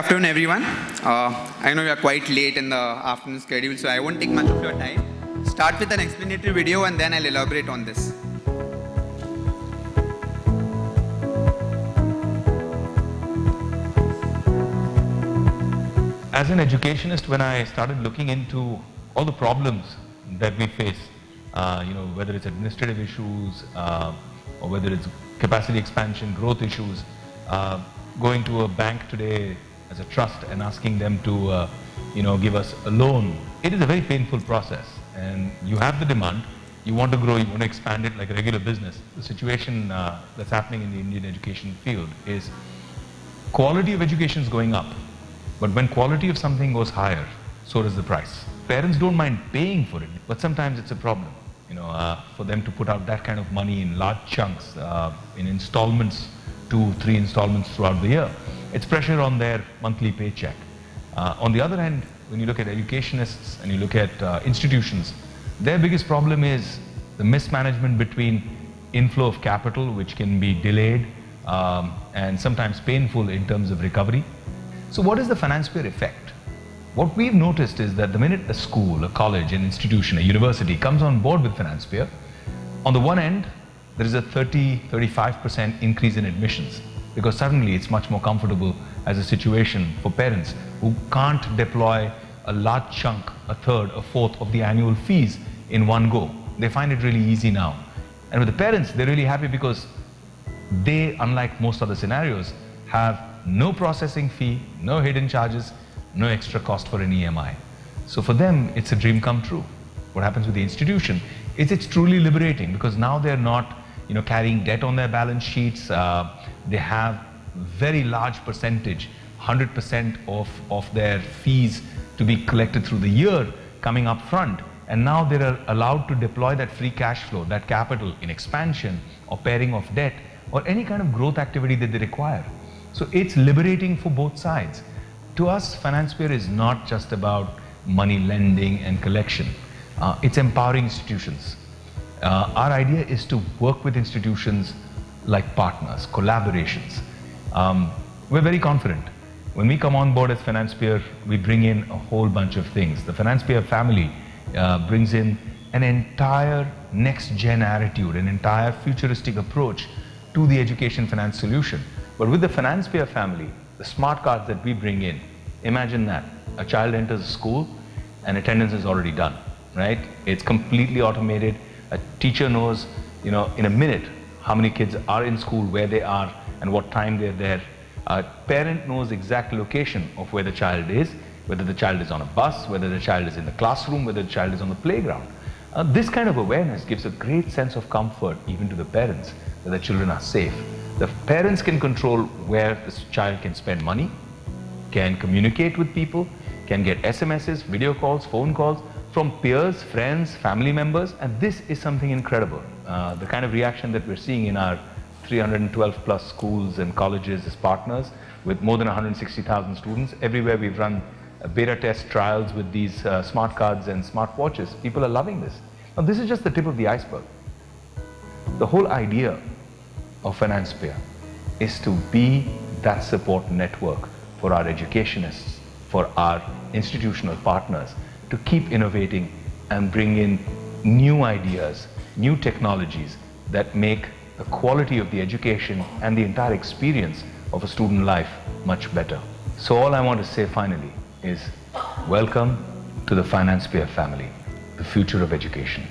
afternoon, everyone. Uh, I know you are quite late in the afternoon schedule, so I won't take much of your time. Start with an explanatory video and then I'll elaborate on this. As an educationist, when I started looking into all the problems that we face, uh, you know, whether it's administrative issues uh, or whether it's capacity expansion, growth issues, uh, going to a bank today as a trust and asking them to, uh, you know, give us a loan, it is a very painful process. And you have the demand, you want to grow, you want to expand it like a regular business. The situation uh, that's happening in the Indian education field is quality of education is going up. But when quality of something goes higher, so does the price. Parents don't mind paying for it, but sometimes it's a problem. You know, uh, for them to put out that kind of money in large chunks, uh, in installments, two, three installments throughout the year, it's pressure on their monthly paycheck. Uh, on the other hand, when you look at educationists and you look at uh, institutions, their biggest problem is the mismanagement between inflow of capital, which can be delayed um, and sometimes painful in terms of recovery, so what is the Financepeer effect? What we've noticed is that the minute a school, a college, an institution, a university comes on board with Financepeer, on the one end, there is a 30, 35% increase in admissions because suddenly it's much more comfortable as a situation for parents who can't deploy a large chunk, a third, a fourth of the annual fees in one go. They find it really easy now. And with the parents, they're really happy because they, unlike most other scenarios, have no processing fee, no hidden charges, no extra cost for an EMI. So for them, it's a dream come true. What happens with the institution is it's truly liberating because now they're not you know, carrying debt on their balance sheets. Uh, they have very large percentage, 100% of, of their fees to be collected through the year coming up front. And now they are allowed to deploy that free cash flow, that capital in expansion or pairing of debt or any kind of growth activity that they require. So it's liberating for both sides. To us, Financepeer is not just about money lending and collection. Uh, it's empowering institutions. Uh, our idea is to work with institutions like partners, collaborations. Um, we're very confident. When we come on board as Financepeer, we bring in a whole bunch of things. The Financepeer family uh, brings in an entire next-gen attitude, an entire futuristic approach to the education finance solution. But with the Financepeer family, the smart cards that we bring in, imagine that. A child enters a school and attendance is already done, right? It's completely automated. A teacher knows, you know, in a minute how many kids are in school, where they are, and what time they're there. A parent knows exact location of where the child is, whether the child is on a bus, whether the child is in the classroom, whether the child is on the playground. Uh, this kind of awareness gives a great sense of comfort even to the parents that the children are safe. The parents can control where this child can spend money, can communicate with people, can get SMSs, video calls, phone calls from peers, friends, family members, and this is something incredible. Uh, the kind of reaction that we're seeing in our 312 plus schools and colleges as partners with more than 160,000 students. Everywhere we've run uh, beta test trials with these uh, smart cards and smart watches. People are loving this. Now this is just the tip of the iceberg. The whole idea of Financepeer is to be that support network for our educationists, for our institutional partners to keep innovating and bring in new ideas, new technologies that make the quality of the education and the entire experience of a student life much better. So all I want to say finally is welcome to the Financepeer family, the future of education.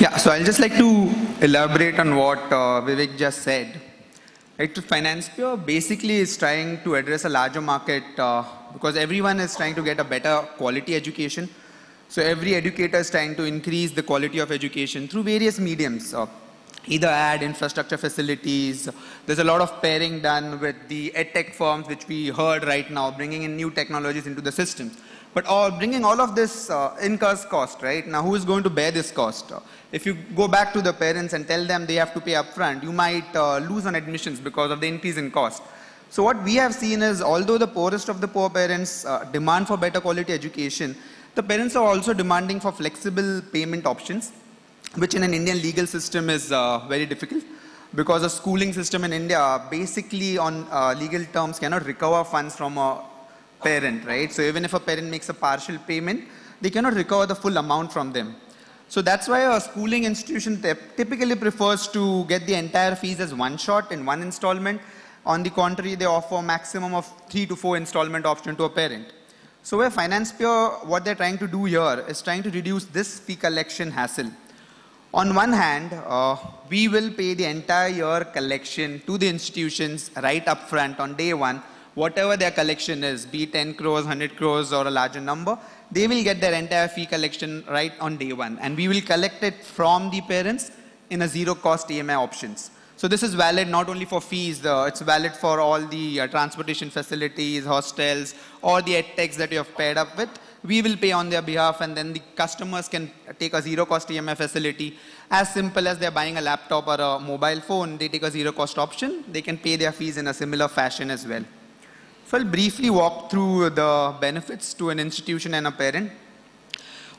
Yeah, so I'll just like to elaborate on what uh, Vivek just said. Right, so Financepeer basically is trying to address a larger market uh, because everyone is trying to get a better quality education. So every educator is trying to increase the quality of education through various mediums. Uh, either add infrastructure facilities. There's a lot of pairing done with the edtech firms, which we heard right now, bringing in new technologies into the systems. But all, bringing all of this uh, incurs cost, right? Now, who is going to bear this cost? if you go back to the parents and tell them they have to pay upfront, you might uh, lose on admissions because of the increase in cost. So what we have seen is, although the poorest of the poor parents uh, demand for better quality education, the parents are also demanding for flexible payment options which in an Indian legal system is uh, very difficult because the schooling system in India basically on uh, legal terms cannot recover funds from a parent, right? So even if a parent makes a partial payment, they cannot recover the full amount from them. So that's why a schooling institution typically prefers to get the entire fees as one shot in one installment. On the contrary, they offer a maximum of three to four installment option to a parent. So where Financepeer, what they're trying to do here is trying to reduce this fee collection hassle. On one hand, uh, we will pay the entire year collection to the institutions right up front on day one, whatever their collection is, be 10 crores, 100 crores or a larger number, they will get their entire fee collection right on day one. And we will collect it from the parents in a zero cost EMI options. So this is valid not only for fees, uh, it's valid for all the uh, transportation facilities, hostels, or the edtechs that you have paired up with we will pay on their behalf and then the customers can take a zero cost EMI facility. As simple as they're buying a laptop or a mobile phone, they take a zero cost option, they can pay their fees in a similar fashion as well. So I'll briefly walk through the benefits to an institution and a parent.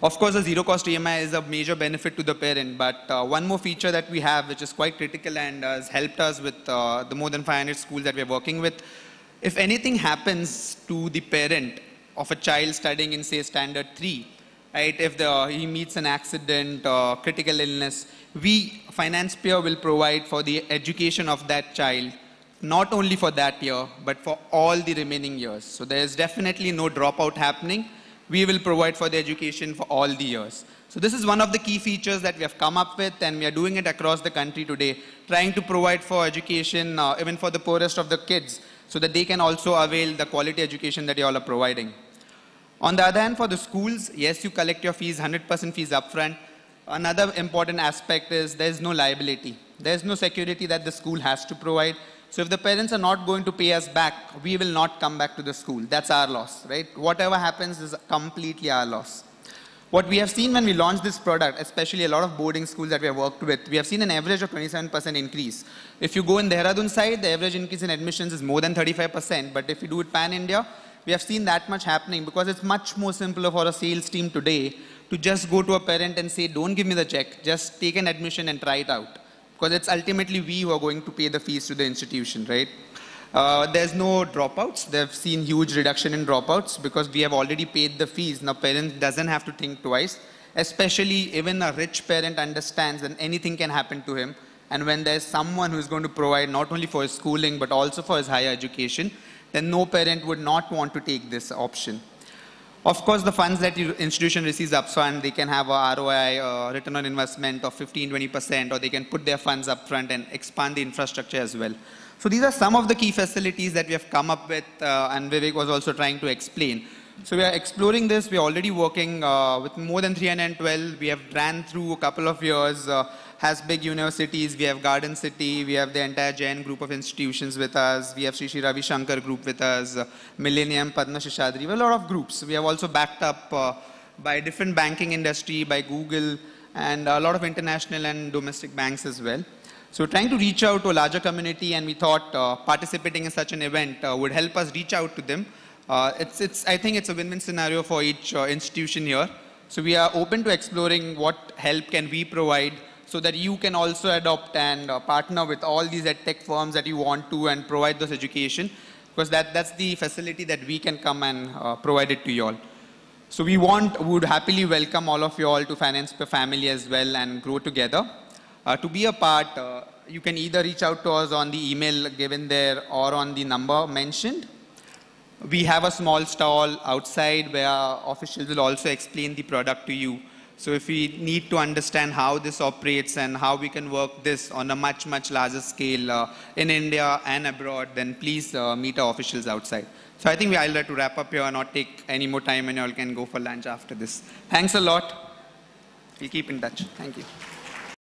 Of course, a zero cost EMI is a major benefit to the parent, but uh, one more feature that we have, which is quite critical and uh, has helped us with uh, the more than 500 schools that we're working with, if anything happens to the parent, of a child studying in, say, standard 3, right? If the, he meets an accident or critical illness, we, Financepeer, will provide for the education of that child, not only for that year, but for all the remaining years. So there is definitely no dropout happening. We will provide for the education for all the years. So this is one of the key features that we have come up with and we are doing it across the country today, trying to provide for education uh, even for the poorest of the kids so that they can also avail the quality education that you all are providing. On the other hand, for the schools, yes, you collect your fees, 100% fees upfront. Another important aspect is there's no liability. There's no security that the school has to provide. So if the parents are not going to pay us back, we will not come back to the school. That's our loss, right? Whatever happens is completely our loss. What we have seen when we launched this product, especially a lot of boarding schools that we have worked with, we have seen an average of 27% increase. If you go in the Dehradun side, the average increase in admissions is more than 35%. But if you do it pan-India, we have seen that much happening because it's much more simpler for a sales team today to just go to a parent and say, don't give me the check, just take an admission and try it out. Because it's ultimately we who are going to pay the fees to the institution, right? Uh, there's no dropouts. They've seen huge reduction in dropouts because we have already paid the fees. Now parent doesn't have to think twice. Especially even a rich parent understands that anything can happen to him. And when there's someone who's going to provide not only for his schooling but also for his higher education, then no parent would not want to take this option. Of course, the funds that the institution receives upfront, they can have a ROI, uh, return on investment of 15, 20%, or they can put their funds upfront and expand the infrastructure as well. So these are some of the key facilities that we have come up with, uh, and Vivek was also trying to explain. So we are exploring this. We are already working uh, with more than 312. We have ran through a couple of years, uh, has big universities. We have Garden City. We have the entire Jain group of institutions with us. We have Sri Sri Ravi Shankar group with us, Millennium, Padma Seshadri. We have a lot of groups. We have also backed up uh, by different banking industry, by Google, and a lot of international and domestic banks as well. So trying to reach out to a larger community, and we thought uh, participating in such an event uh, would help us reach out to them uh, it's, it's, I think it's a win-win scenario for each uh, institution here. So we are open to exploring what help can we provide so that you can also adopt and uh, partner with all these tech firms that you want to and provide those education because that, that's the facility that we can come and uh, provide it to you all. So we want, would happily welcome all of you all to Financepeer Family as well and grow together. Uh, to be a part, uh, you can either reach out to us on the email given there or on the number mentioned. We have a small stall outside where officials will also explain the product to you. So if we need to understand how this operates and how we can work this on a much, much larger scale uh, in India and abroad, then please uh, meet our officials outside. So I think I'll have to wrap up here and not take any more time and you all can go for lunch after this. Thanks a lot. We'll keep in touch. Thank you.